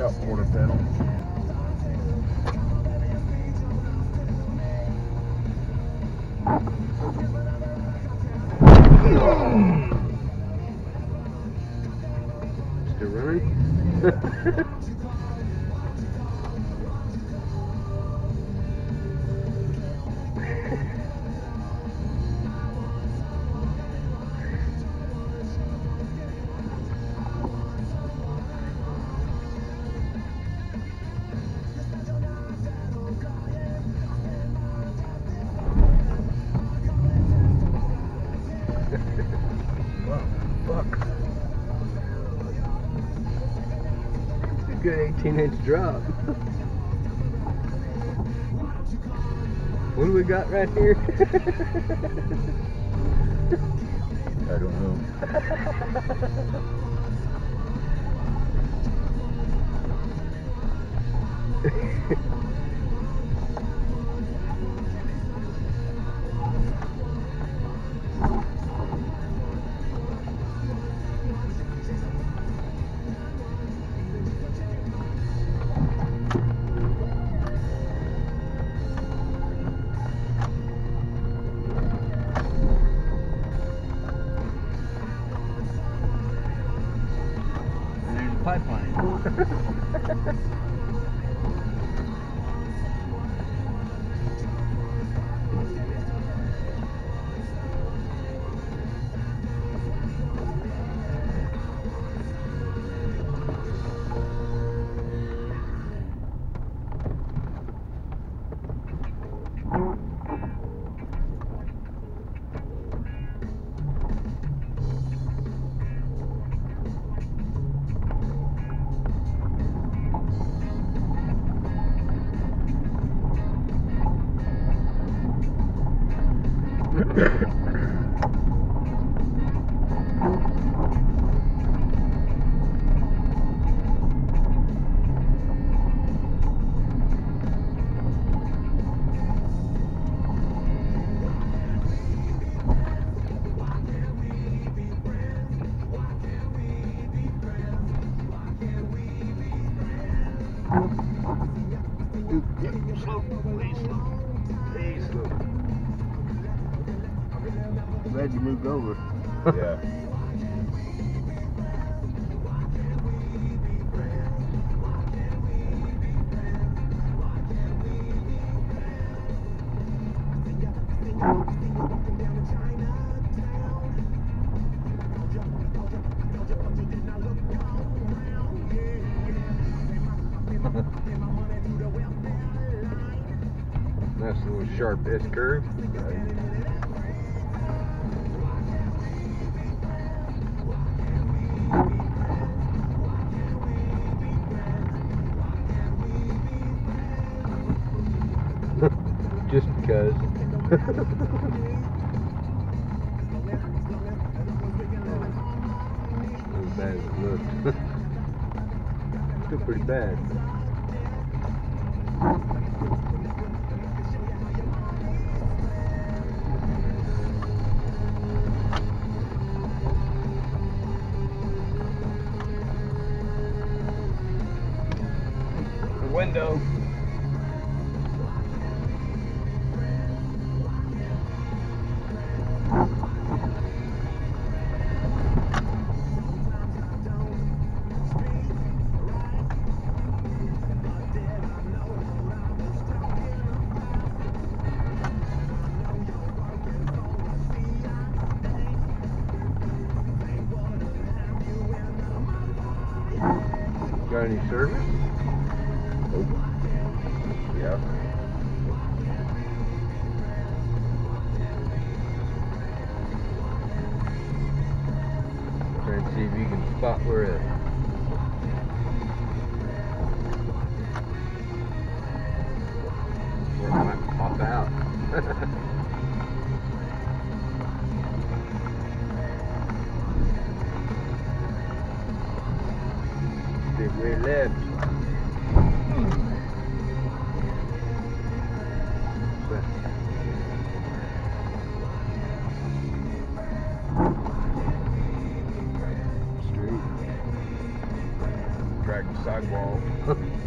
out quarter pedal. Still running? It's 18 inch drop. what do we got right here? I don't know. And there's a pipeline. Slow, please slow. Please slow. Glad you moved over. Yeah. Nice little sharp S curve. Just bad looked. Still pretty bad. The window. Any service? Yeah. Try and see if you can spot where it. Where Big way left. Straight. back sidewall.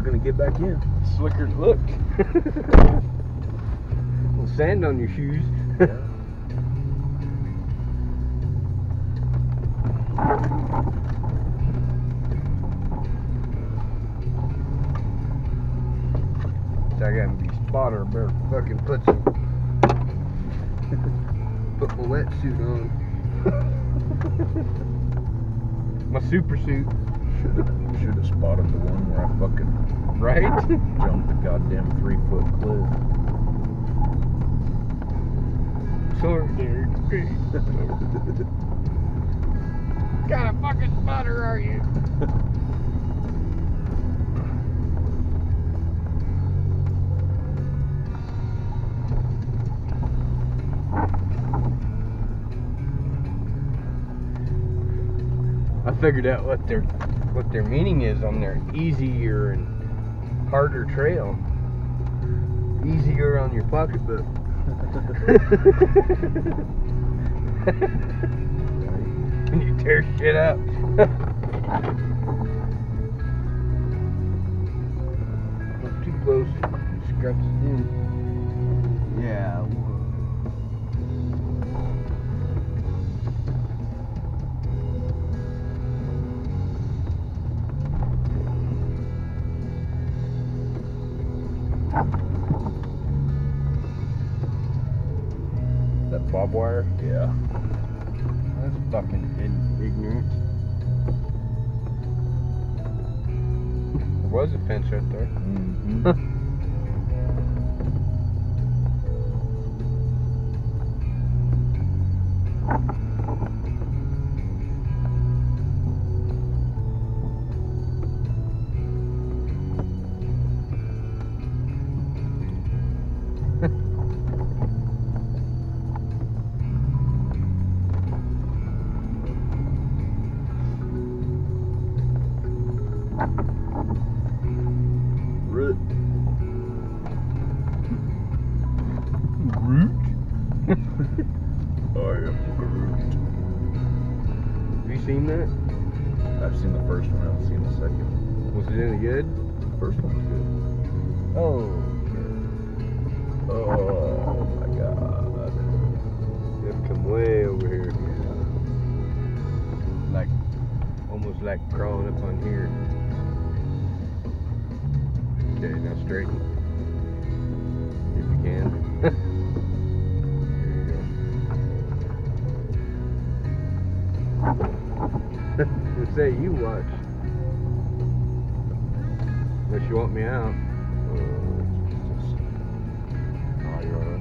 Wondering when gonna get back in. Slicker's look. Little sand on your shoes. I gotta be spotter, better fucking put some put my wetsuit on. my super suit. Should have spotted the one where I fucking Right? Jump the goddamn three foot cliff. Sorry, What kind of fucking spotter are you? I figured out what their what their meaning is on their easier and harder trail. Easier on your pocketbook. when you tear shit up. Not too close. Scratch it in. Yeah. Wire? Yeah. That's fucking ig- ignorant. There was a fence right there. Mm-hmm. Root. Oh my god. To come way over here. Like, almost like crawling up on here. Okay, now straighten. If you can. you. Say you watch. Unless you want me out. Uh, Oh, you're alright.